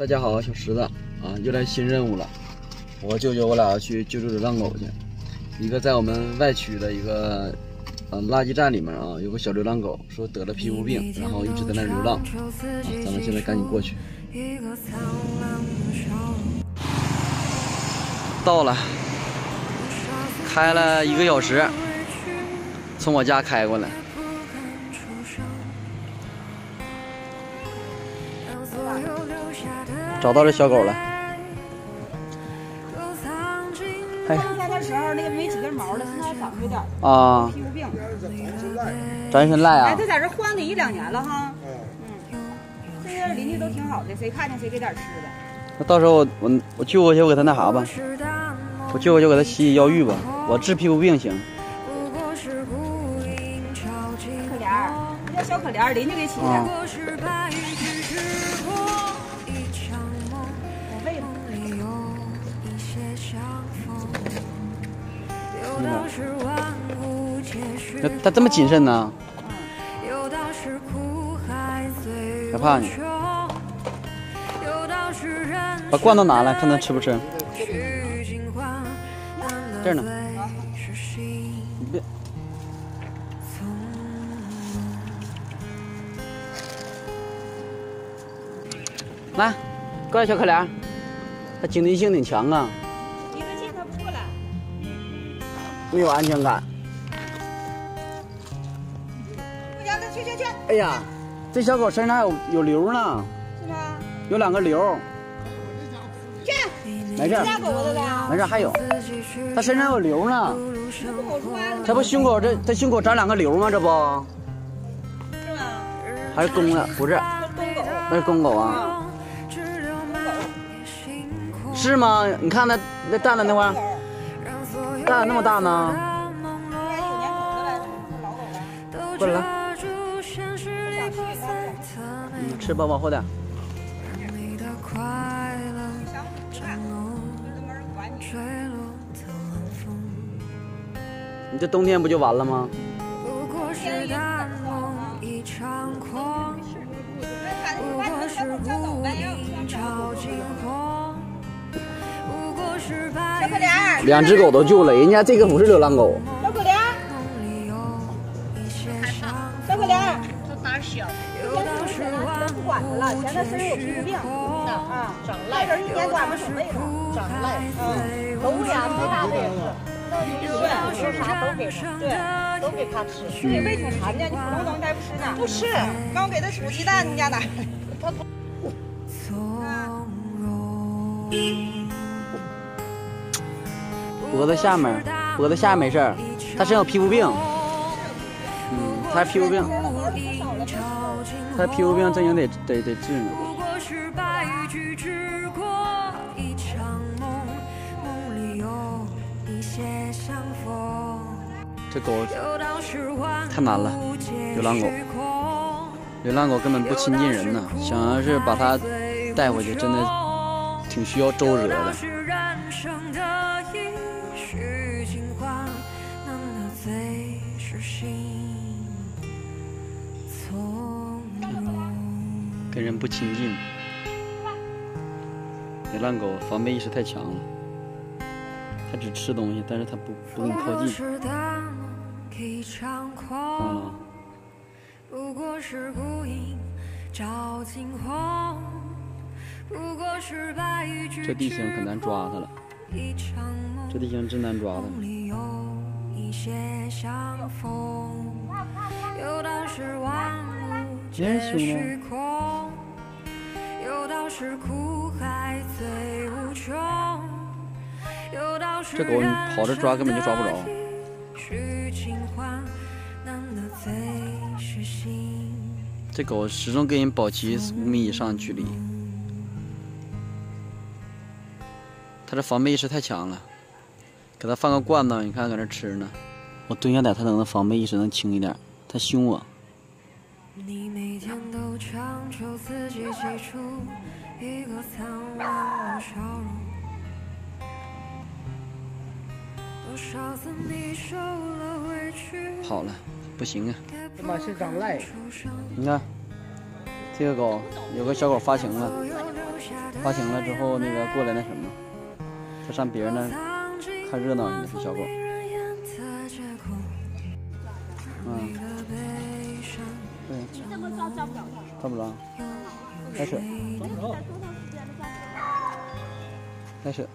大家好，小石子啊，又来新任务了。我舅舅我俩要去救助流浪狗去。一个在我们外区的一个嗯垃圾站里面啊，有个小流浪狗，说得了皮肤病，然后一直在那流浪。啊，咱们现在赶紧过去。到了，开了一个小时，从我家开过来。找到这小狗了。哎，冬天时候那个没几根毛了，现在长有点啊，皮肤病。长身赖啊！哎，他在这换了一两年了哈。嗯。这些邻居都挺好的，谁看见谁给点吃的。那到时候我我我救过去，我给他那啥吧，我救过去，我给他洗洗药浴吧，我治皮肤病行。可怜儿，那小可怜，邻居给起的。他他这么谨慎呢？害怕你？把罐头拿来，看他吃不吃。这儿呢。你别。来，过来，小可怜。他警惕性挺强啊。离得近，他不过来。没有安全感。去去去！哎呀，这小狗身上还有有瘤呢？有两个瘤。去，没事。没事，还有，它身上有瘤呢。不好说这不胸口这它胸口长两个瘤吗？这不。是吗？还是公的？不是。公狗。那是公狗啊。是吗？你看那那蛋蛋那块，蛋那么大呢。过来。吃吧，往后点。你这冬天不就完了吗？两只狗都救了，人家这个不是流浪狗。小可怜，小可怜，这胆小。不管他了，嫌他身上有皮肤病，啊，长赖，这一年多没守卫了，长赖，嗯，狗俩没啥的，是，有啥都给他，对，都给他吃。你胃挺馋的，你普通东西他不吃呢？不吃，刚给他煮鸡蛋，你家哪？他不。脖子下面，脖子下面没事儿，他身上有皮肤病，嗯，他皮肤病。他皮肤病正经得得得治呢。这狗太难了，流浪狗，流浪狗根本不亲近人呢。想要是把它带回去，真的挺需要周折的。跟人不亲近，流浪狗防备意识太强了。它只吃东西，但是它不不跟你靠近。嗯。这地形可难抓它了，这地形真难抓它。真凶啊！这狗你跑着抓根本就抓不着。这狗始终跟人保持五米以上距离，它这防备意识太强了。给它放个罐子，你看搁那吃呢。我蹲下点，它能防备意识能轻一点。它凶我。跑了，不行啊！他妈是张赖。你看，这个狗有个小狗发情了。发情了之后，那个过来那什么，就上别人那看热闹的那小狗。嗯，对，照不着，开始，开始。